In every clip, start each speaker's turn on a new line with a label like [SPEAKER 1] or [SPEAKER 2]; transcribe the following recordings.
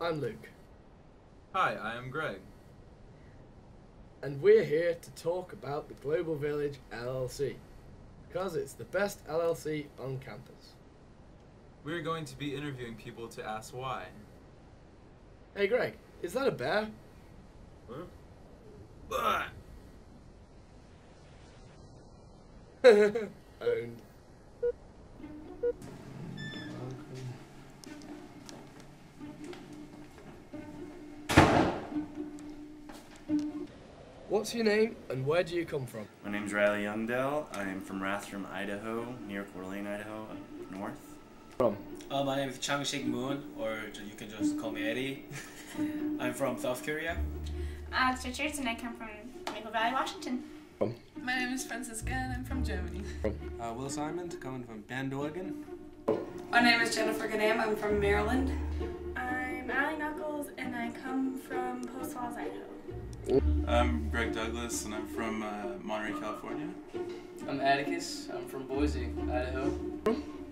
[SPEAKER 1] I'm Luke,
[SPEAKER 2] Hi, I am Greg.
[SPEAKER 1] and we're here to talk about the Global Village LLC because it's the best LLC on campus.
[SPEAKER 2] We're going to be interviewing people to ask why.
[SPEAKER 1] Hey, Greg, is that a bear? Huh? Owned. What's your name and where do you come from?
[SPEAKER 3] My name's Riley Youngdell. I'm from Rathdrum, Idaho, near Coeur d'Alene, Idaho, up north.
[SPEAKER 1] From.
[SPEAKER 4] Uh, my name is Chang Shik Moon, or you can just call me Eddie. I'm from South Korea.
[SPEAKER 5] Alex Richards, and I come from Maple Valley, Washington. From?
[SPEAKER 6] My name is Francisca and I'm from Germany.
[SPEAKER 7] Uh, Will Simon, coming from Bend, Oregon.
[SPEAKER 6] My name is Jennifer Gadam. I'm from Maryland.
[SPEAKER 5] I'm Allie Knuckles, and I come from Post Falls, Idaho.
[SPEAKER 8] I'm Greg Douglas, and I'm from uh, Monterey, California.
[SPEAKER 9] I'm Atticus. I'm from Boise, Idaho.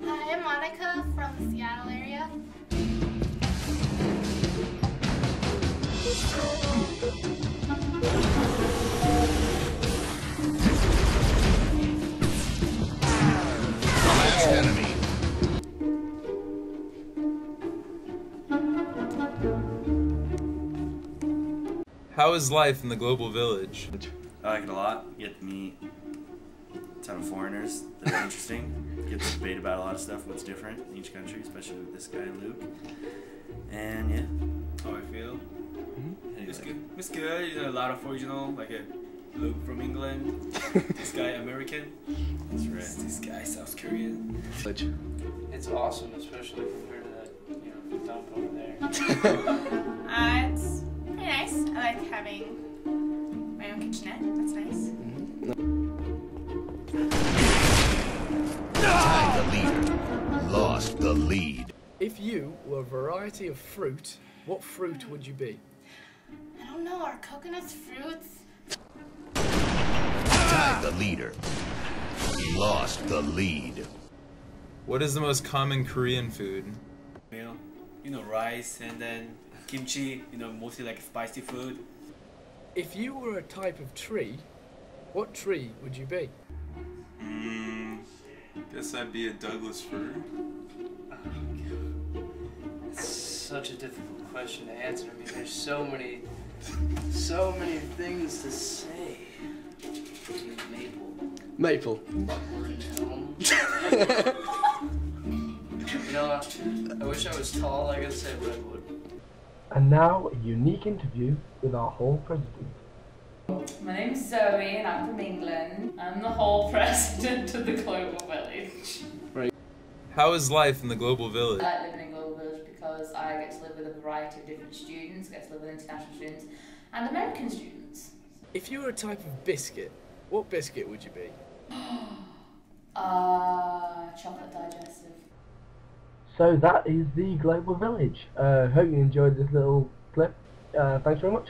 [SPEAKER 5] Hi, I'm Monica from the Seattle area.
[SPEAKER 2] How is life in the global village?
[SPEAKER 3] I like it a lot. Get to meet a ton of foreigners that are interesting. Get to debate about a lot of stuff, what's different in each country, especially with this guy, Luke. And yeah.
[SPEAKER 4] How I feel? Mm-hmm. It's good. It's good. You know, a lot of original, like a Luke from England. this guy American.
[SPEAKER 3] That's right.
[SPEAKER 4] This guy South Korean.
[SPEAKER 9] It's awesome, especially compared to that, you know, dump over there.
[SPEAKER 5] having my own kitchenette. That's nice.
[SPEAKER 10] Tied the leader. Lost the lead.
[SPEAKER 1] If you were a variety of fruit, what fruit would you be?
[SPEAKER 5] I don't know. Are coconuts fruits?
[SPEAKER 10] Tied the leader. Lost the lead.
[SPEAKER 2] What is the most common Korean food?
[SPEAKER 4] Meal. You know, rice and then kimchi. You know, mostly like spicy food.
[SPEAKER 1] If you were a type of tree, what tree would you be?
[SPEAKER 8] Mm, guess I'd be a Douglas fir.
[SPEAKER 9] It's such a difficult question to answer. I mean, there's so many, so many things to say. Maple.
[SPEAKER 1] Maple.
[SPEAKER 9] Buckwood, you know, I wish I was tall. I could say redwood.
[SPEAKER 1] And now a unique interview with our whole president.
[SPEAKER 11] My name's Zoe and I'm from England. I'm the whole president of the Global Village. Right.
[SPEAKER 2] How is life in the global Village?
[SPEAKER 11] I
[SPEAKER 2] village?
[SPEAKER 11] like living in Global Village because I get to live with a variety of different students, I get to live with international students and American students.
[SPEAKER 1] If you were a type of biscuit, what biscuit would you be?
[SPEAKER 11] Uh, chocolate digestive.
[SPEAKER 1] So that is the Global Village. Uh, hope you enjoyed this little clip. Uh, thanks very much.